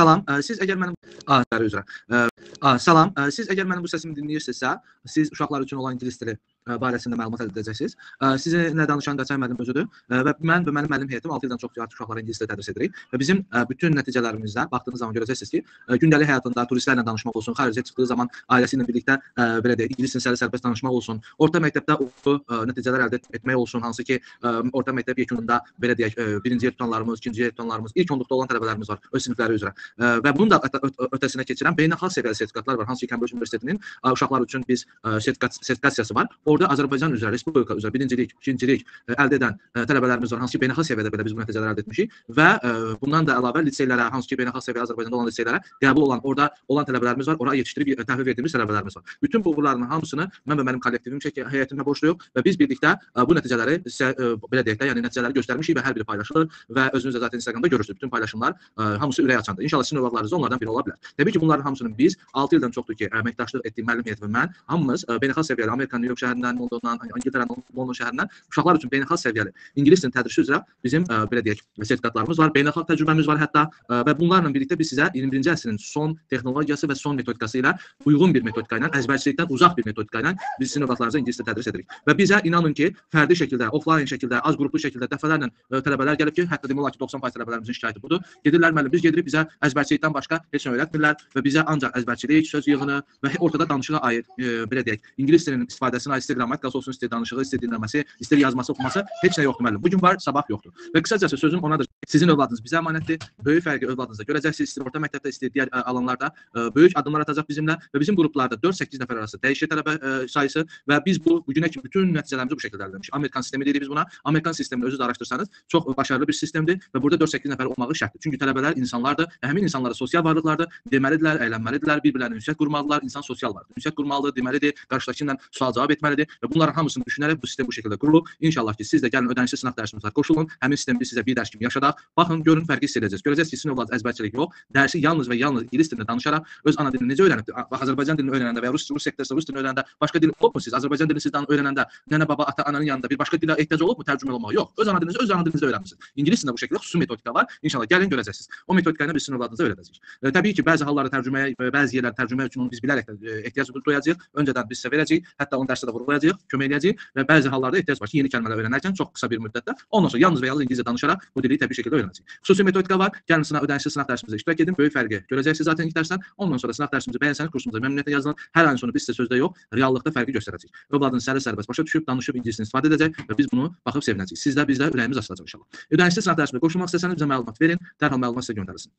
Salam, siz əgər mənim a, üzrə. A, salam, siz əgər mənim bu səsimi dinləyirsinizsə, siz uşaqlar üçün olan ingilis dili barəsində məlumat əldə edəcəksiniz. Sizə nə danışan Qaçay müəllim özüdür və mən və mənim müəllim heyətim 6 ildən çox artıq uşaqlara ingilis dili tədris edirik və bizim ə, bütün nəticələrimizdə baxdığınız zaman görəcəksiniz ki, ə, gündəlik həyatında turistlərlə danışmaq olsun, xaricə çıxdığı zaman ailəsi ilə birlikdə ə, belə deyək, ingilis dilini sərbəst danışmaq olsun, orta məktəbdə ə, nəticələr əldə etmək olsun, hansı ki, orta məktəb yekununda belə deyək, birinci yer tutanlarımız, ikinci yer tutanlarımız, ilk onluqda olan tələbələrimiz var öz sinifləri üzrə. Və bunun da ötə- ötə- ötəsinə keçirən beynəlxalq səviyyəli sertifikatlar var, hansı ki, Cambridge Universitetinin uşaqlar üçün biz sertifikasiyası var. Orada Azərbaycan üzrə, respublika üzrə birincilik, ikincilik ə, əldə edən ə, tələbələrimiz var, hansı ki, beynəlxalq səviyyədə belə biz bu nəticələri əldə etmişik və ə, bundan da əlavə liseylərə, hansı ki, beynəlxalq səviyyədə Azərbaycanda olan liseylərə qəbul olan, orada olan tələbələrimiz var, ora yetişdirib təhvil verdiyimiz tələbələrimiz var. Bütün bu uğurların hamısını mən və mənim kollektivim çəki heyətimlə borcluyuq və biz birlikdə bu nəticələri sizə belə deyək də, yəni nəticələri göstərmişik və hər biri paylaşılır və özünüz də zaten Instagramda görürsünüz. Bütün paylaşımlar hamısı ürək açandır. İnşallah sizin övladlarınız da onlardan biri ola bilər. Təbii ki, bunların hamısının biz 6 ildən çoxdur ki, əməkdaşlıq etdiyim müəllim heyəti və mən hamımız beynəlxalq səviyyəli Amerikanın Nyu-York şəhərindən, Londondan, İngiltərənin London şəhərindən uşaqlar üçün beynəlxalq səviyyəli ingilis dilinin tədrisi üzrə bizim ə, belə deyək, sertifikatlarımız var, beynəlxalq təcrübəmiz var hətta ə, və bunlarla birlikdə biz sizə 21-ci əsrin son texnologiyası və son metodikası ilə uyğun bir metodika ilə, əzbərçilikdən uzaq bir metodika ilə biz sizin övladlarınıza ingilis dili tədris edirik. Və bizə inanın ki, fərdi şəkildə, offline şəkildə, az qruplu şəkildə dəfələrlə ə, tələbələr gəlib ki, hətta demək olar ki, 90% tələbələrimizin şikayəti budur. Gedirlər müəllim, biz gedirik bizə əzbərçilikdən başqa heç nə öyrətmirlər və bizə ancaq əzbərçilik, söz yığını və ortada danışığa aid e, belə deyək, ingilis dilinin istifadəsinə aid istər qrammatikası olsun, istər danışığı, istər dinləməsi, istər yazması, oxuması heç nə yoxdur müəllim. Bu gün var, sabah yoxdur. Və qısacası sözüm onadır. Sizin övladınız bizə əmanətdir. Böyük fərqi övladınızda görəcəksiniz. İstər orta məktəbdə, istər digər alanlarda böyük addımlar atacaq bizimlə və bizim qruplarda 4-8 nəfər arası dəyişir tələbə sayısı və biz bu bu günə kimi bütün nəticələrimizi bu şəkildə əldə etmişik. Amerikan sistemi deyirik biz buna. Amerikan sistemini özünüz araşdırsanız çox başarılı bir sistemdir və burada 4-8 nəfər olmağı şərtdir. Çünki tələbələr insanlardır, həmin insanlar sosial varlıqlardır, deməlidirlər, əylənməlidirlər, bir-birlərinə ünsiyyət qurmalıdırlar, insan sosial vardır. Ünsiyyət qurmalıdır, deməlidir, qarşıdakı ilə sual-cavab etməlidir və bunların hamısını düşünərək bu sistem bu şəkildə qurulub. İnşallah ki, siz də gəlin ödənişli sınaq dərsimiz var, qoşulun, həmin sistemi sizə bir dərs kimi yaşadaq. Baxın, görün fərqi hiss edəcəksiniz. Görəcəksiniz ki, övladınız əzbərçilik yox, dərsi yalnız və yalnız ingilis dilində danışaraq öz ana dilini necə öyrənibdi? A- Azərbaycan dilini öyrənəndə və ya rus rus sektorda rus dilini öyrənəndə başqa dil olubmu siz? Azərbaycan dilini sizdən öyrənəndə nənə, baba, ata, ananın yanında bir başqa dilə ehtiyac olubmu tərcümə olmağa? Yox. Öz ana dilinizi öz ana dilinizdə öyrənmisiniz. İngilis dilində bu şəkildə xüsusi metodika var. İnşallah gəlin görəcəksiniz. O metodika ilə biz sizin övladınıza öyrədəcəyik. E, təbii ki, bəzi hallarda tərcüməyə, və bəzi yerlər tərcümə üçün onu biz bilərək də e, ehtiyac duyacağıq. Öncədən biz sizə verəcəyik, hətta onu dərsdə də vurğulayacağıq, kömək edəcəyik və bəzi hallarda ehtiyac var ki, yeni kəlmələr öyrənərkən çox qısa bir müddətdə ondan sonra yalnız və yalnız ingiliscə danışaraq bu dili təbii şəkildə öyrənəcəyik. Xüsusi metodika var. Gəlin sınaq ödənişli sınaq dərsimizdə iştirak edin, böyük fərqi görəcəksiniz zaten ilk dərsdən. Ondan sonra sınaq dərsimizi bəyənsəniz kursumuza məmnuniyyətlə yazılın. Hər ayın sonu biz sizə sözdə yox, reallıqda fərqi göstərəcəyik. Övladınız sərbəst başa düşüb, danışıb ingiliscə istifadə edəcək və biz bunu baxıb sevinəcəyik. Siz də biz də ürəyimiz açılacaq inşallah. Ödənişli sınaq dərsimizə qoşulmaq istəsəniz bizə məlumat verin, dərhal məlumat sizə göndərilsin.